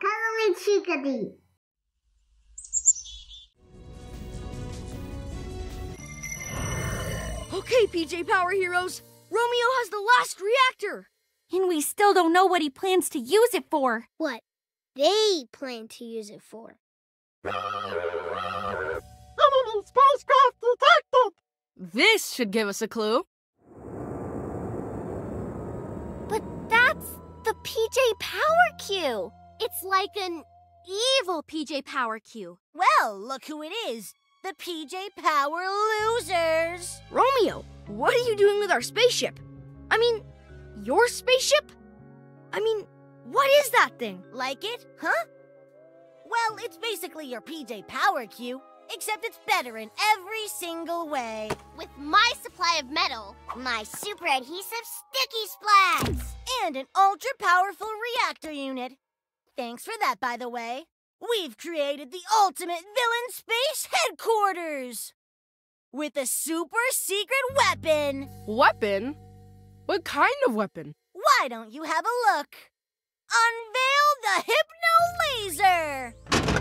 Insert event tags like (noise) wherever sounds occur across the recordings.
Cuddly Chickadee. Okay, PJ Power Heroes. Romeo has the last reactor. And we still don't know what he plans to use it for. What they plan to use it for. Enemy spacecraft detected! This should give us a clue. But PJ Power Q. It's like an evil PJ Power Q. Well, look who it is. The PJ Power Losers. Romeo, what are you doing with our spaceship? I mean, your spaceship? I mean, what is that thing? Like it, huh? Well, it's basically your PJ Power Cue, except it's better in every single way. With my supply of metal, my super adhesive sticky splats, and an ultra powerful reactor unit. Thanks for that, by the way. We've created the ultimate villain space headquarters! With a super secret weapon! Weapon? What kind of weapon? Why don't you have a look? Unveil the Hypno Laser!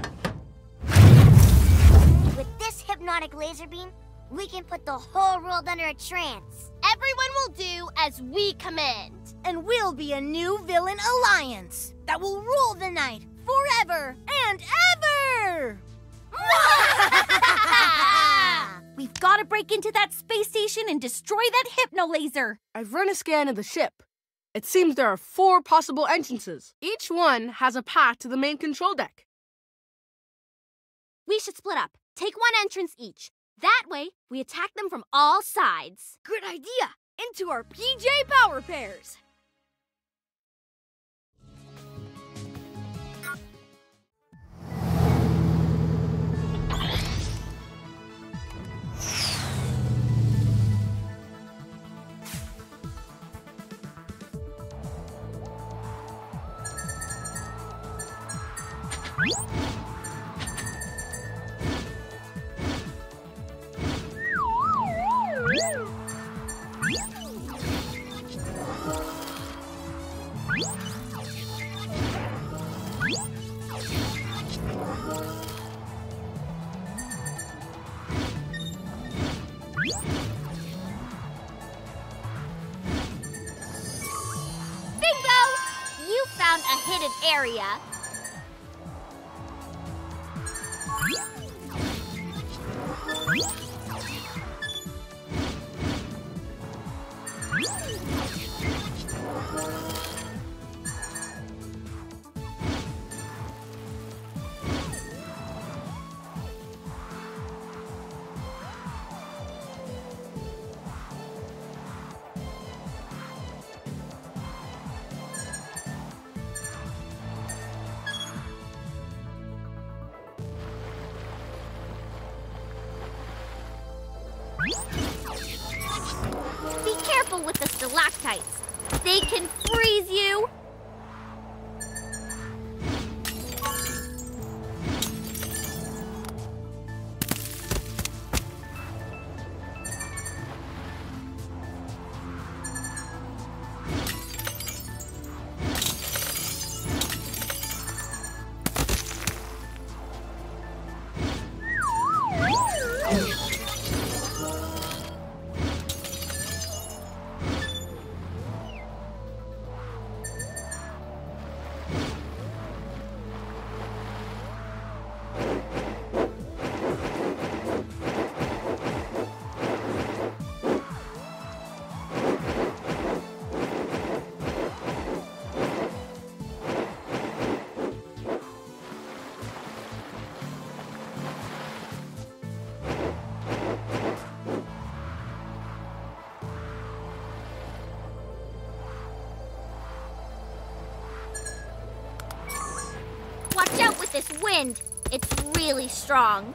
With this hypnotic laser beam, we can put the whole world under a trance. Everyone will do as we command. And we'll be a new villain alliance that will rule the night forever and ever! (laughs) We've got to break into that space station and destroy that hypno laser. I've run a scan of the ship. It seems there are four possible entrances. Each one has a path to the main control deck. We should split up. Take one entrance each. That way, we attack them from all sides. Good idea! Into our PJ Power Pairs! Area. This wind. It's really strong.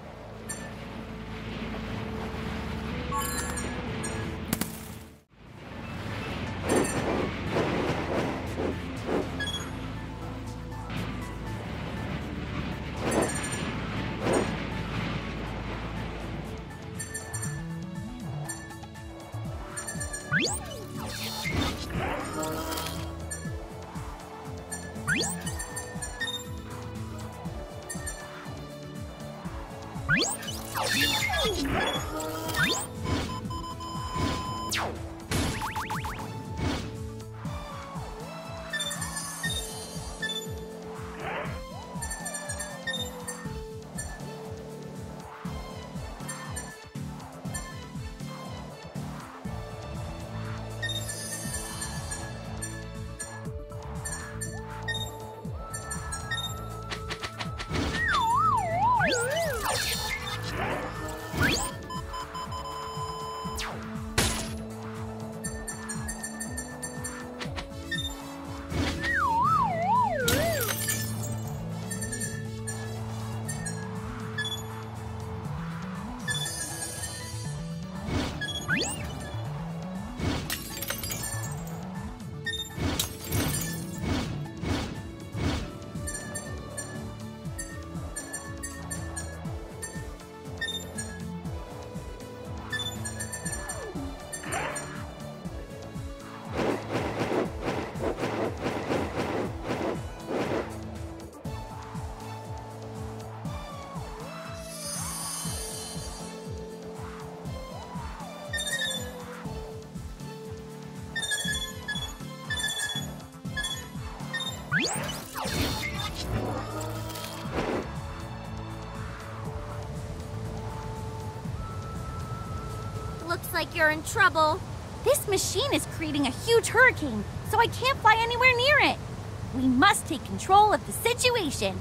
Like you're in trouble. This machine is creating a huge hurricane, so I can't fly anywhere near it. We must take control of the situation.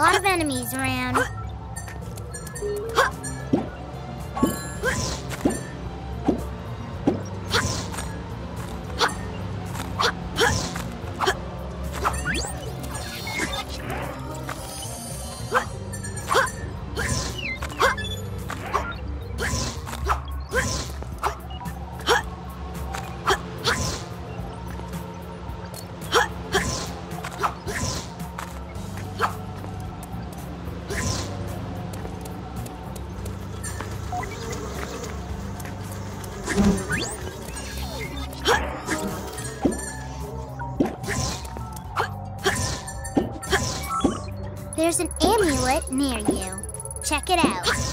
Lot of enemies around. Near you. Check it out.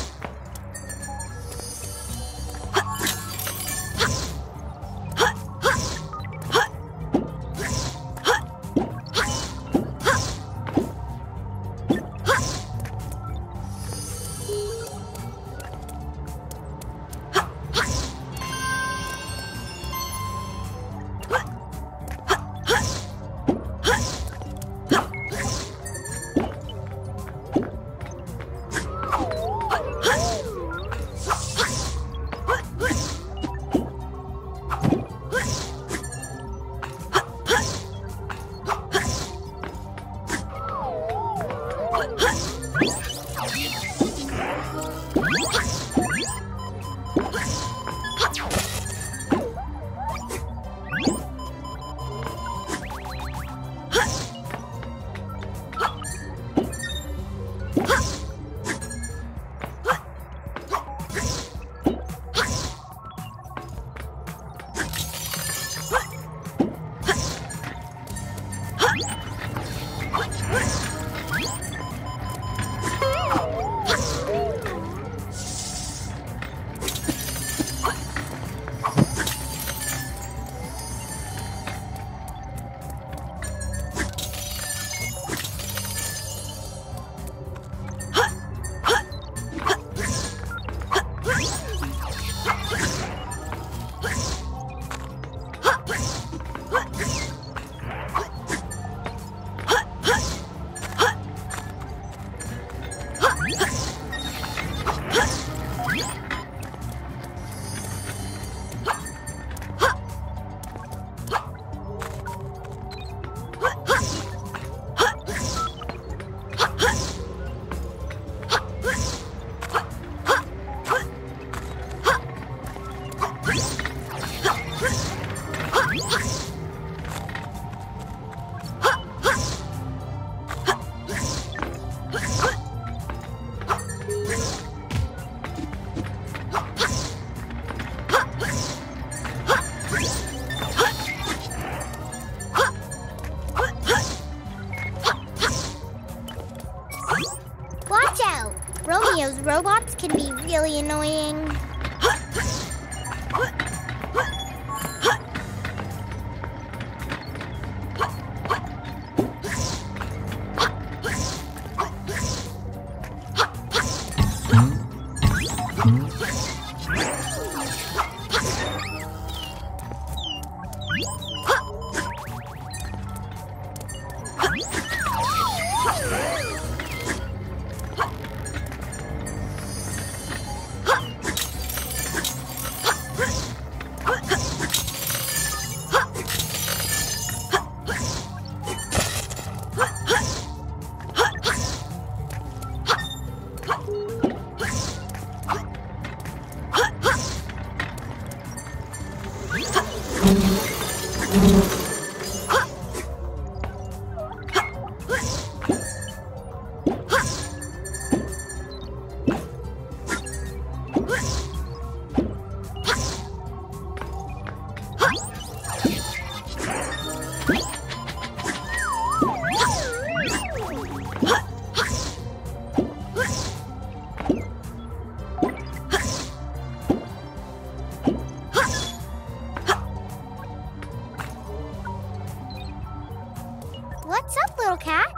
What's up, little cat?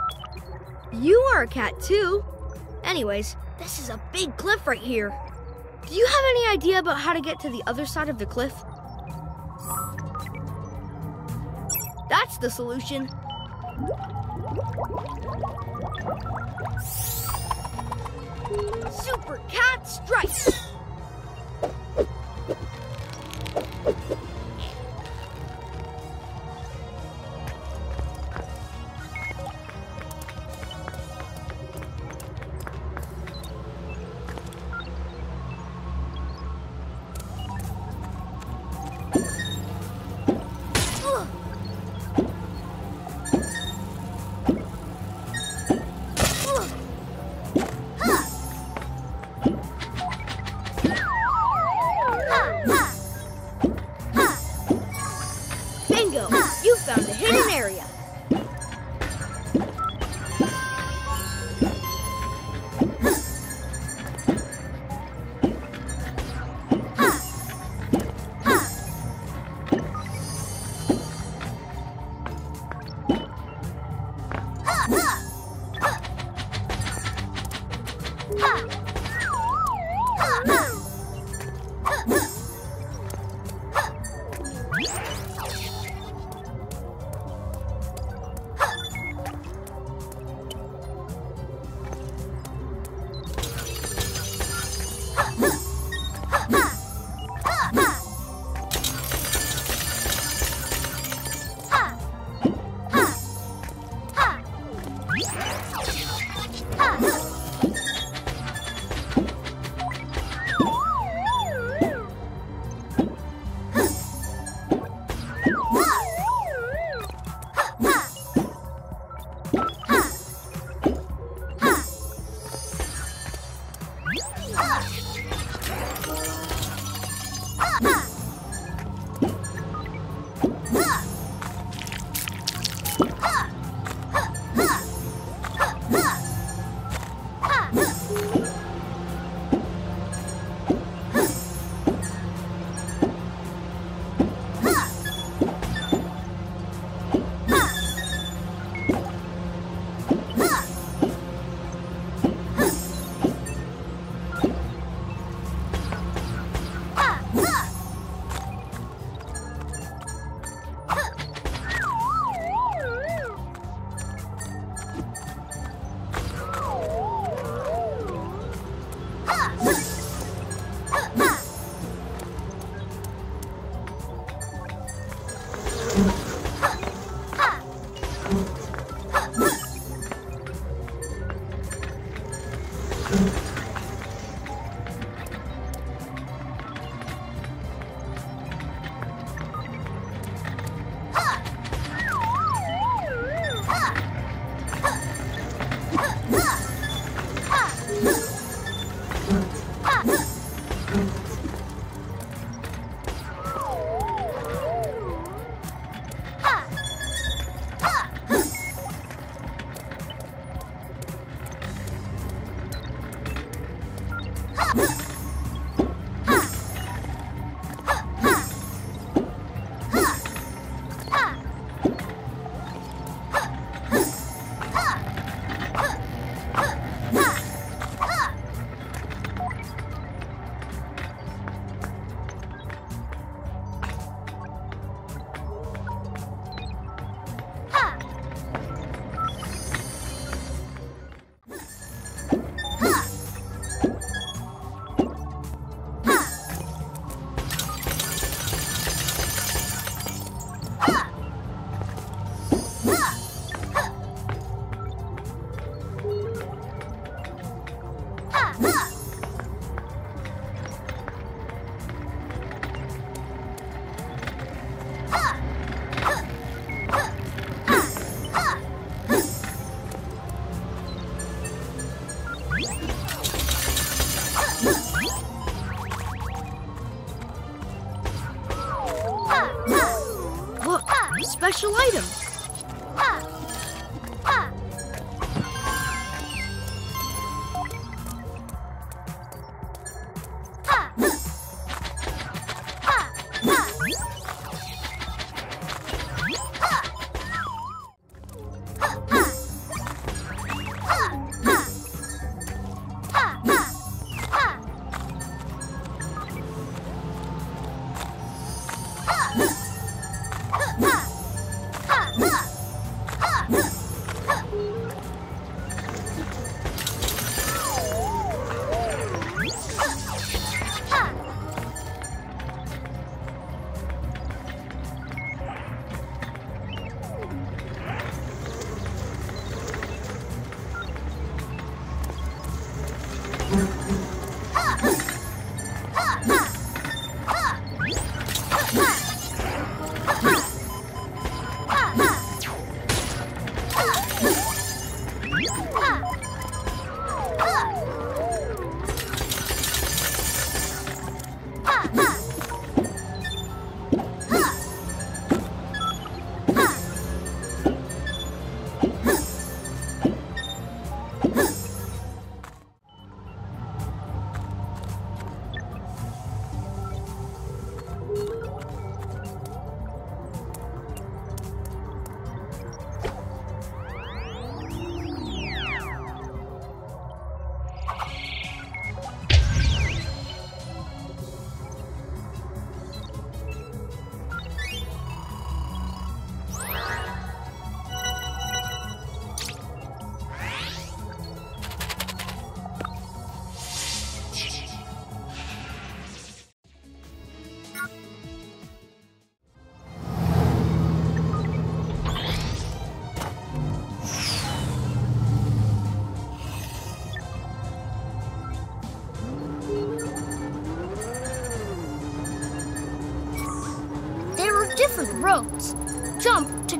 You are a cat too. Anyways, this is a big cliff right here. Do you have any idea about how to get to the other side of the cliff? That's the solution. Super Cat Strike!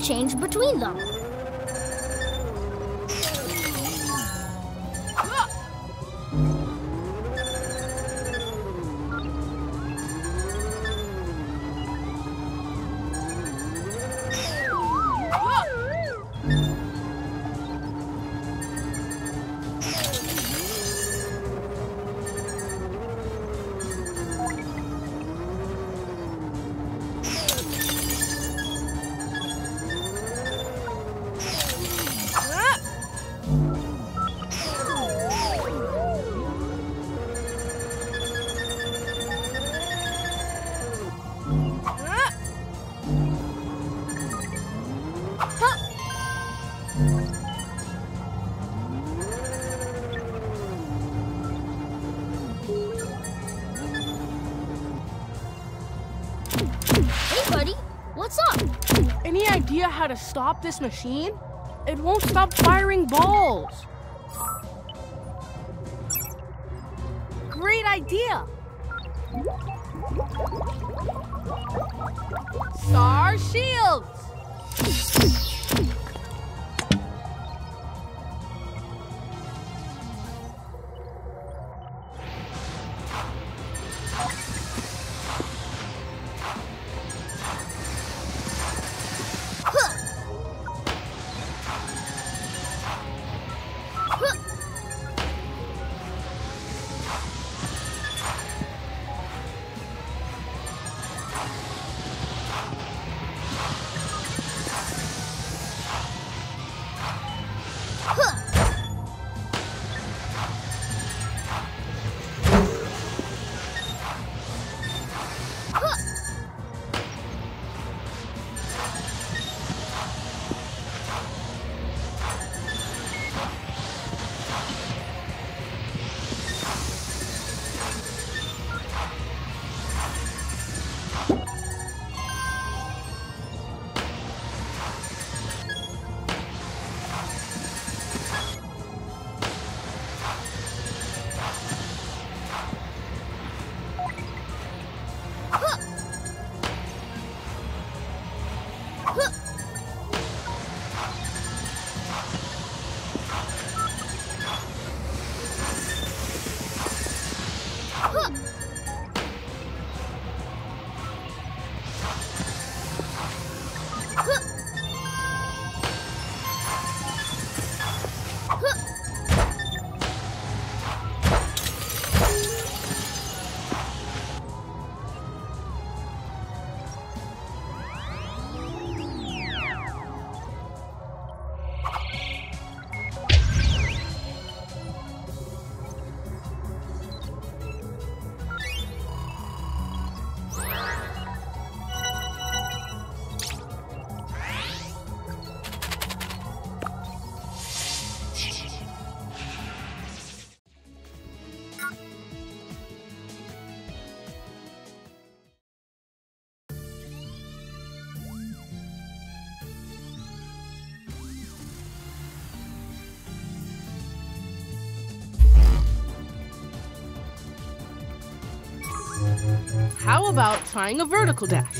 change between them. this machine, it won't stop firing balls. How about trying a vertical dash?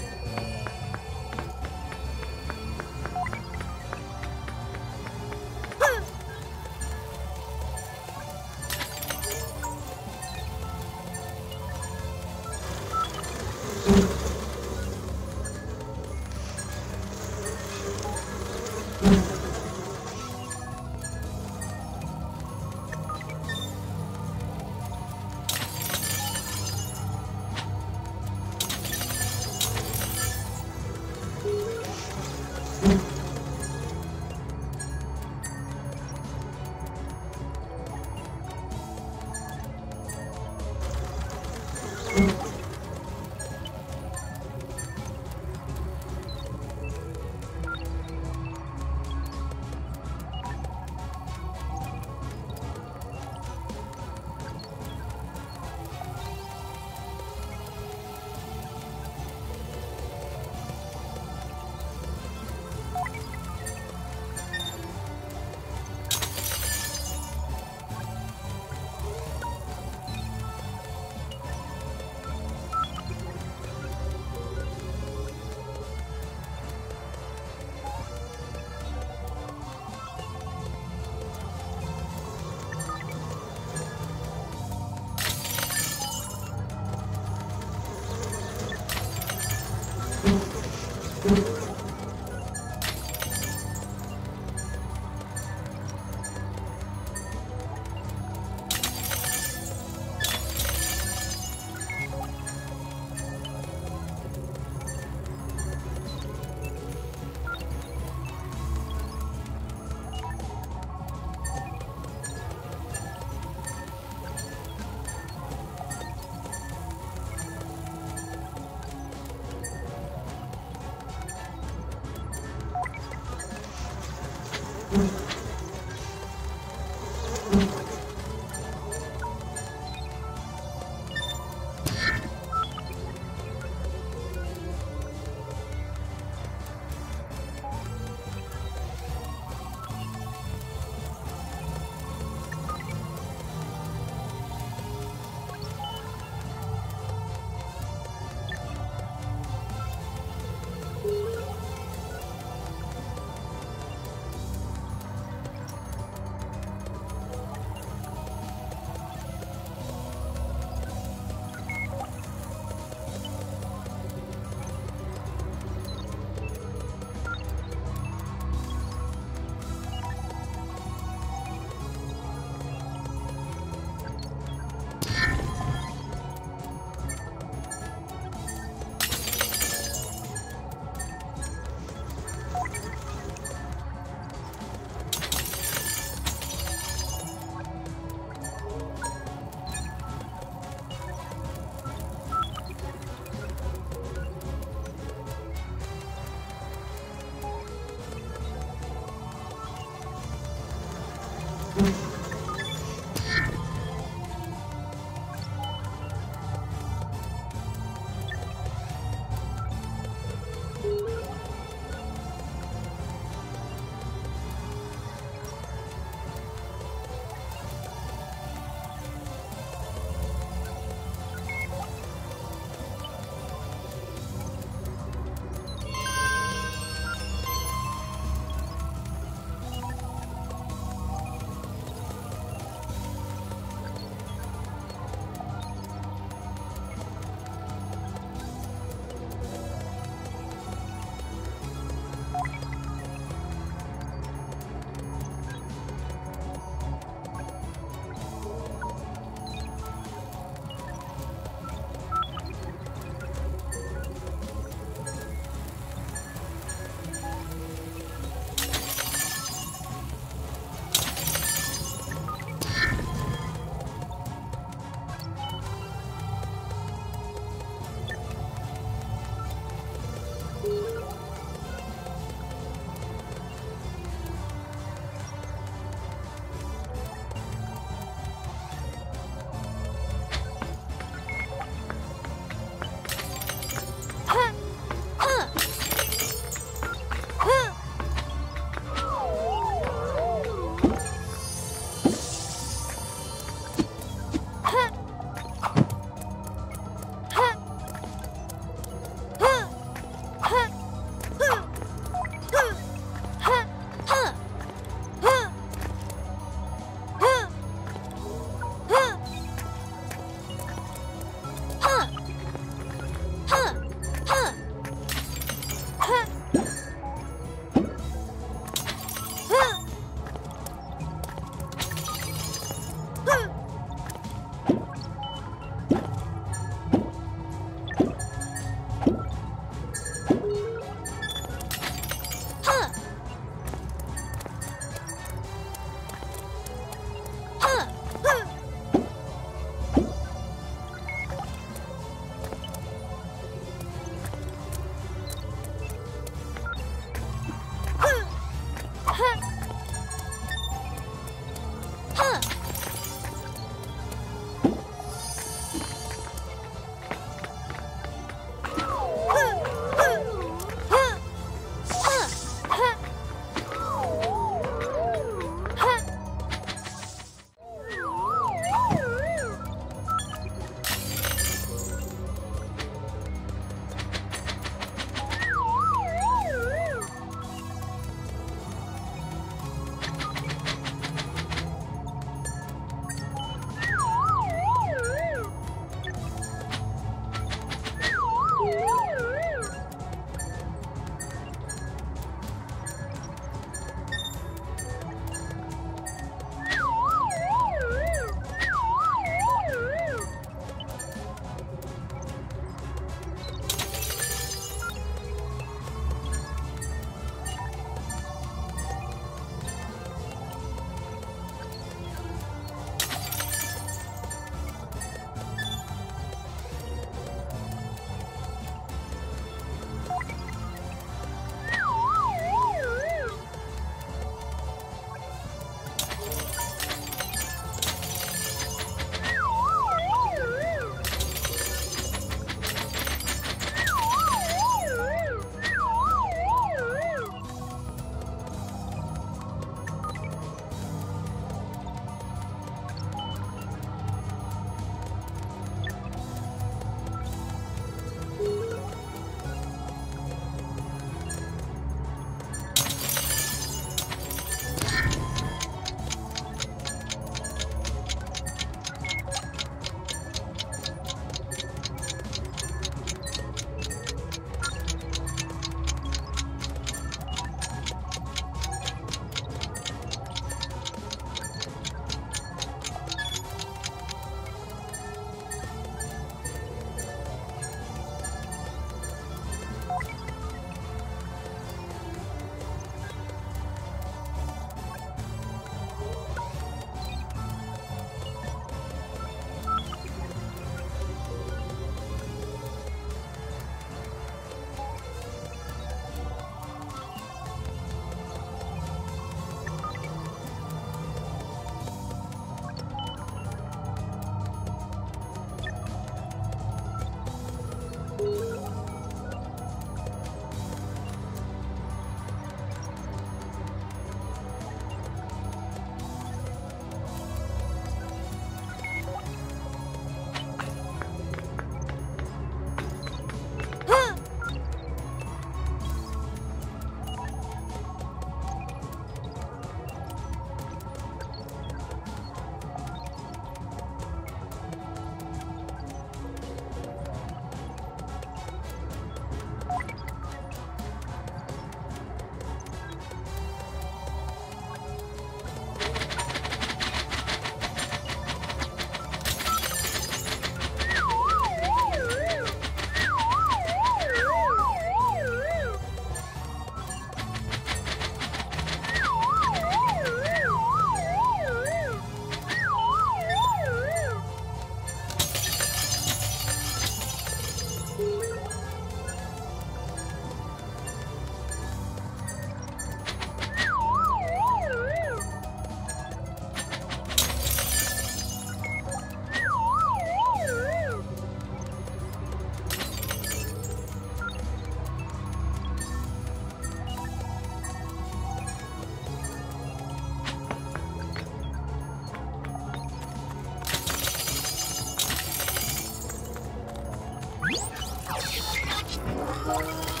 Música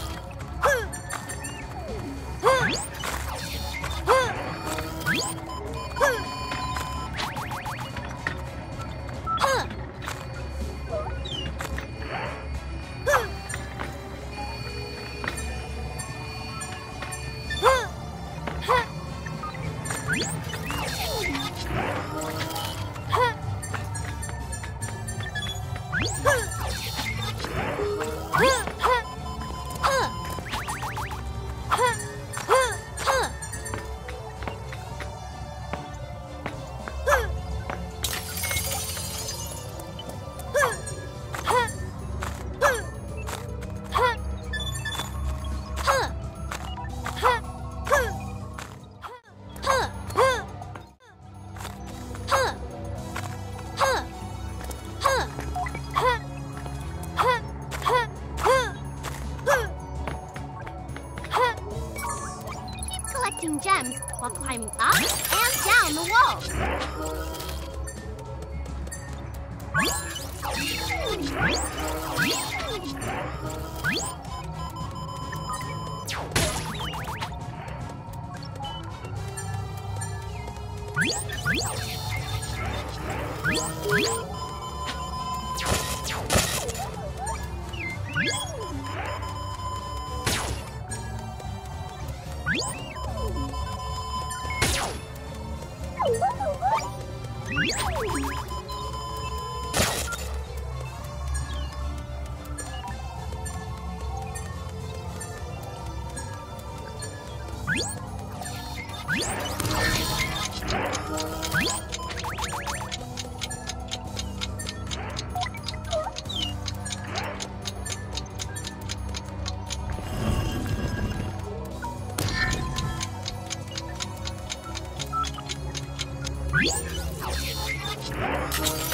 Thank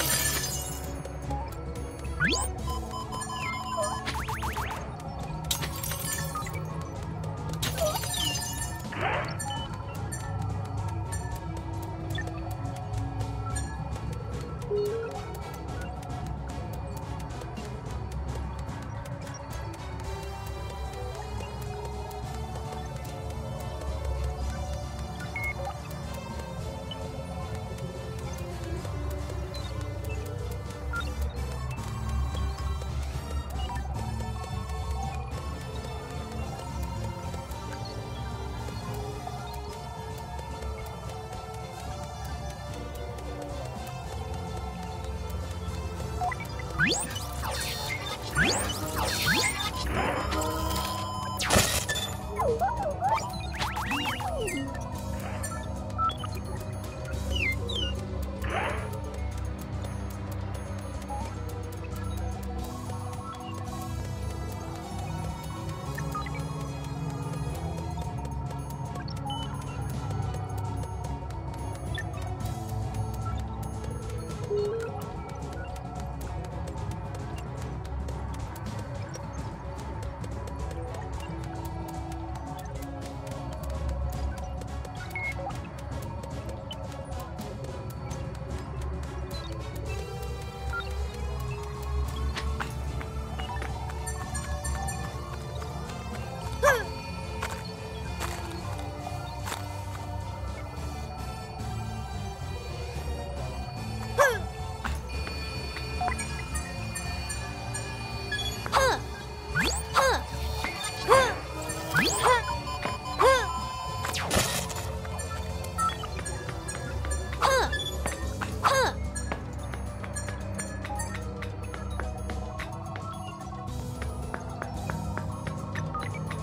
you.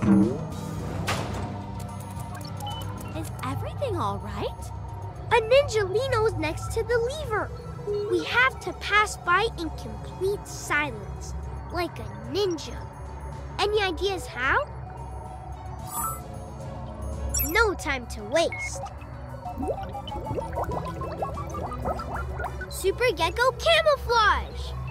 Is everything all right? A Ninjalino's next to the lever. We have to pass by in complete silence, like a ninja. Any ideas how? No time to waste. Super Gekko Camouflage!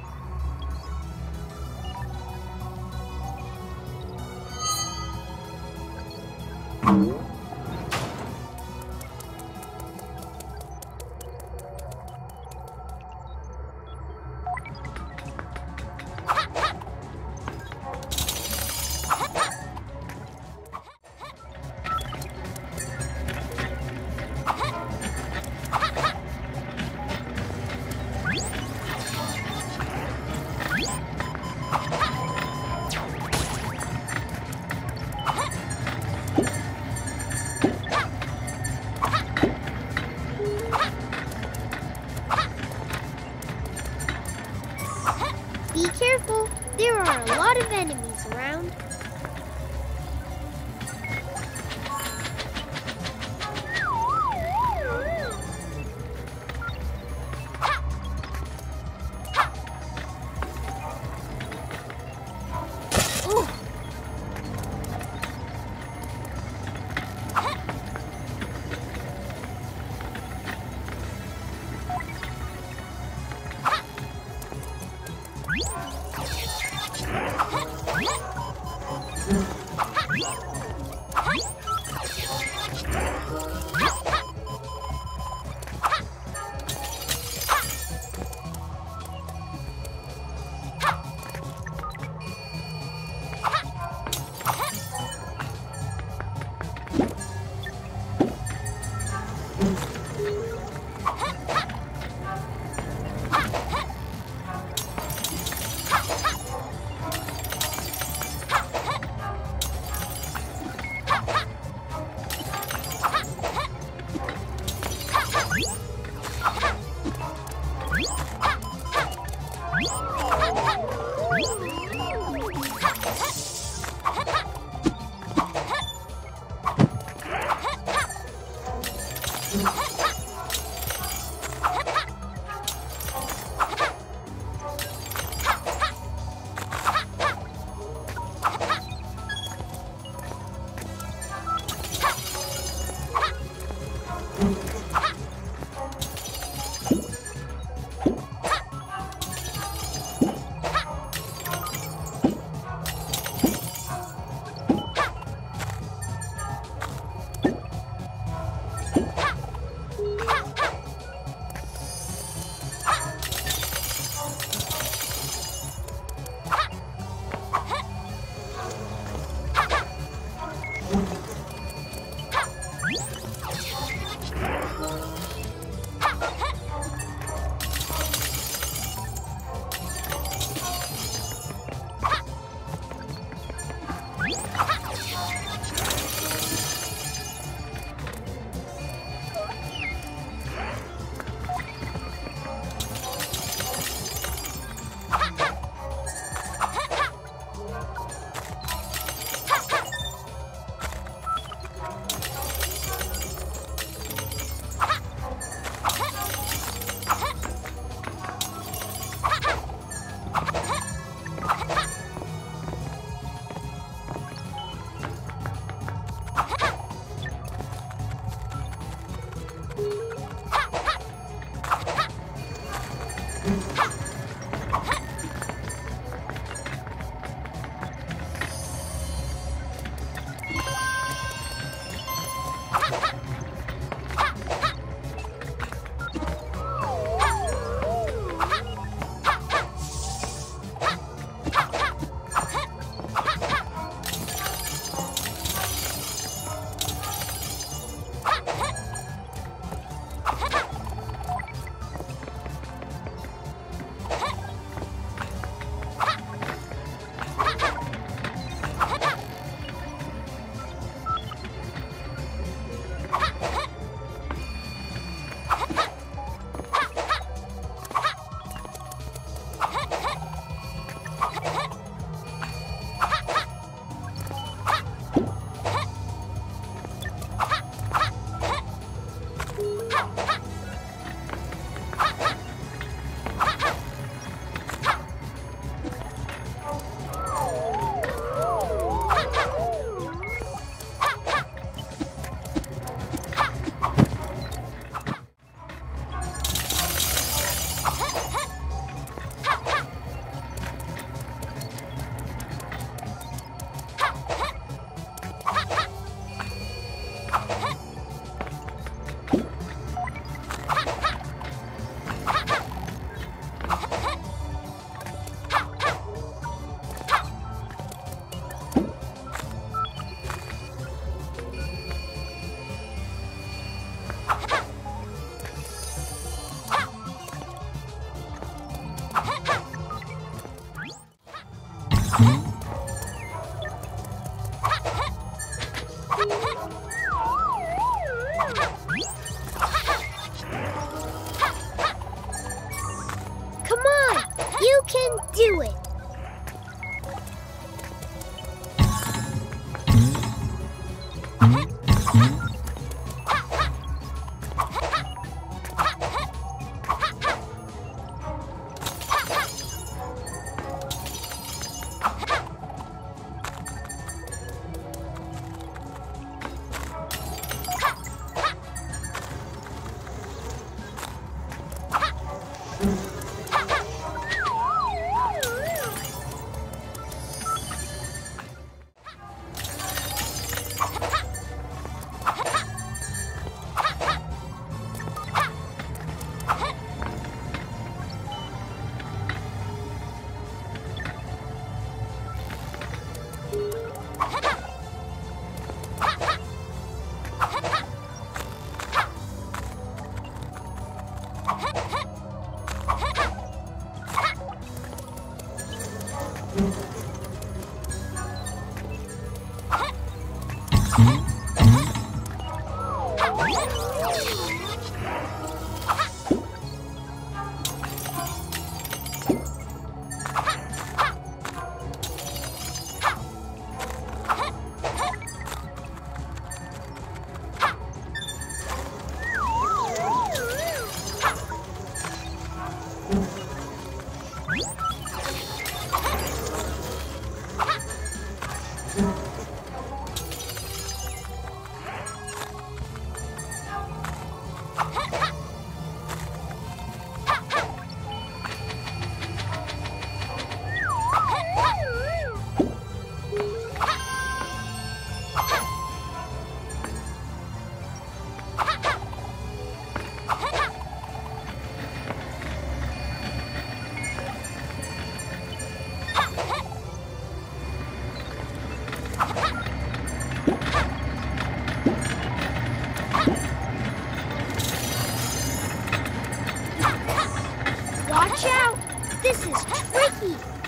This is tricky.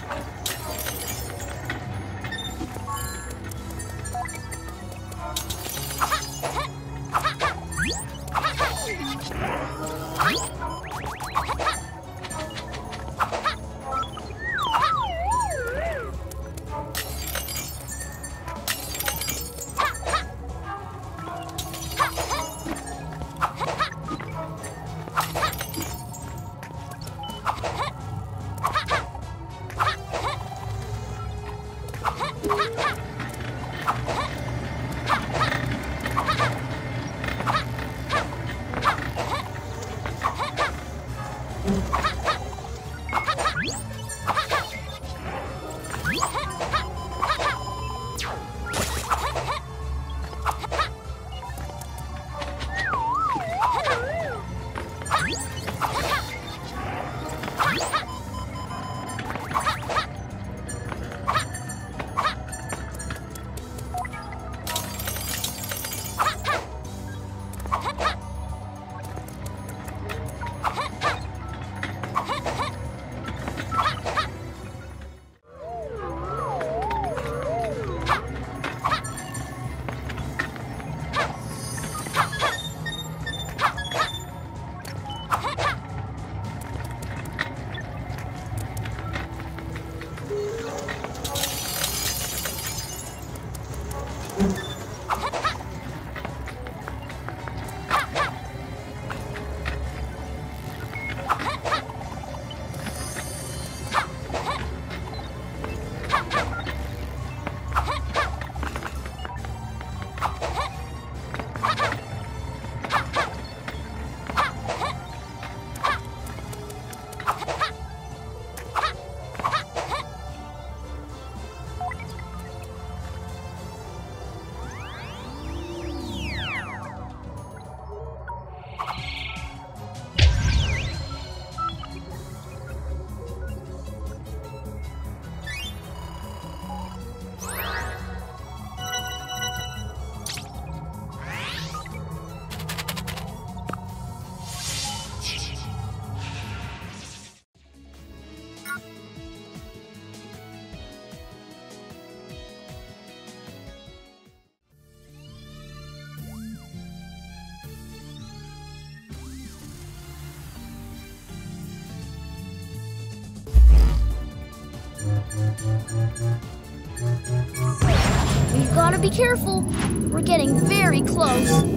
Be careful. We're getting very close.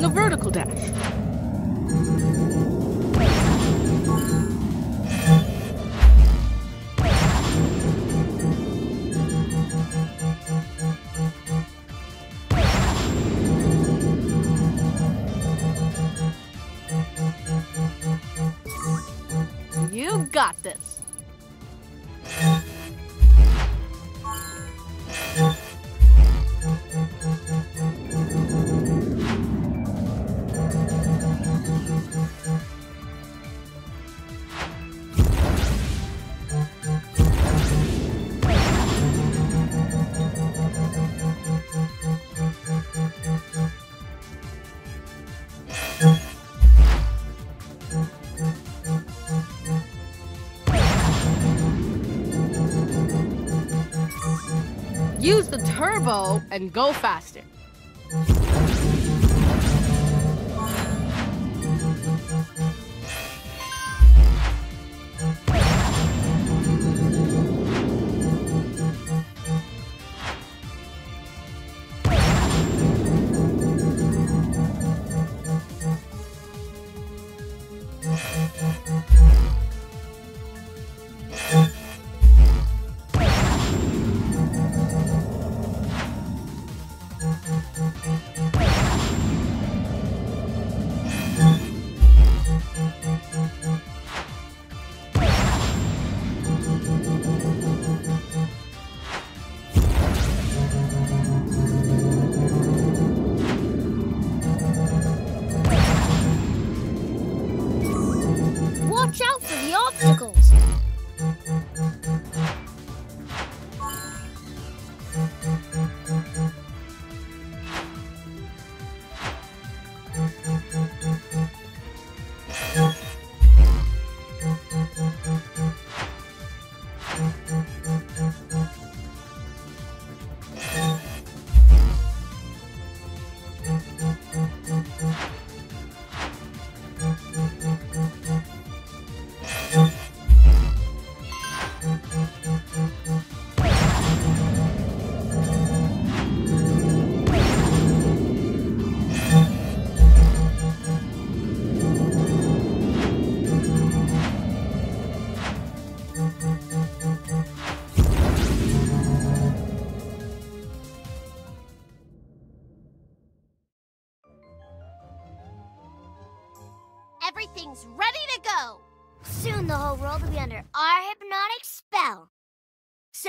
A vertical dash? The turbo and go faster.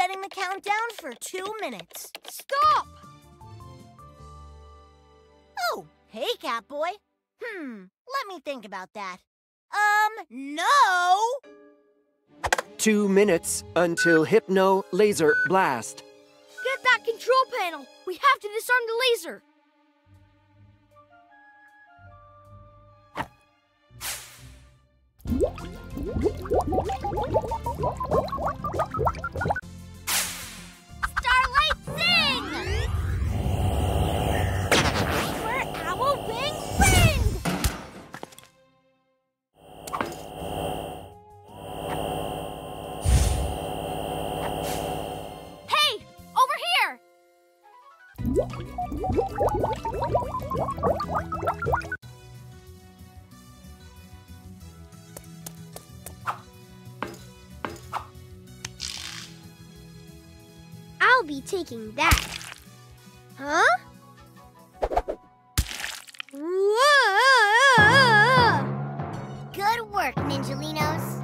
Setting the countdown for two minutes. Stop! Oh, hey, Catboy. Hmm, let me think about that. Um, no! Two minutes until Hypno Laser Blast. Get that control panel! We have to disarm the laser! Starlight taking that. Huh? Whoa! Good work, Ninjalinos.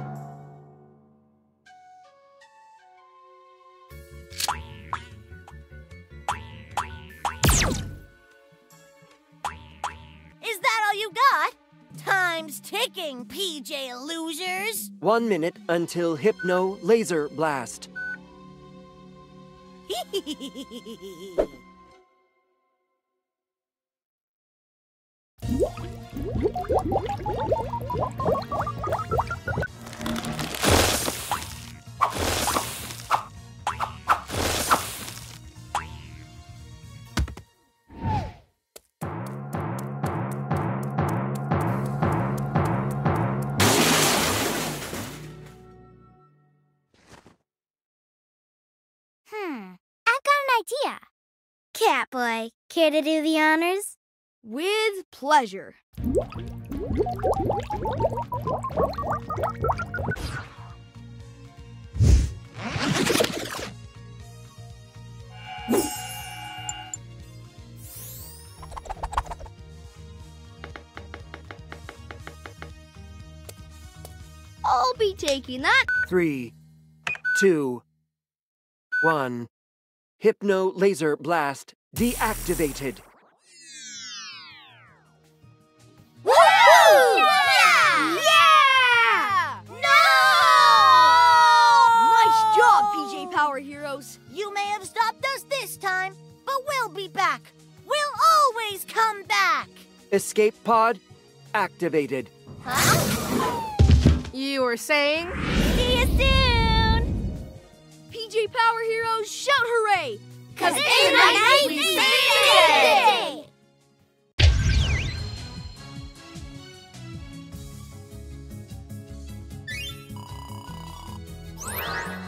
Is that all you got? Time's ticking, PJ losers. One minute until Hypno Laser Blast. Hmm, (laughs) Catboy, care to do the honors? With pleasure. I'll be taking that. Three, two, one. Hypno Laser Blast deactivated. Woo! Yeah! Yeah! No! Nice job, PJ Power Heroes. You may have stopped us this time, but we'll be back. We'll always come back. Escape pod activated. Huh? You were saying? See you soon! PJ Power Heroes, shout hooray! Cause, Cause in the night we made it! it!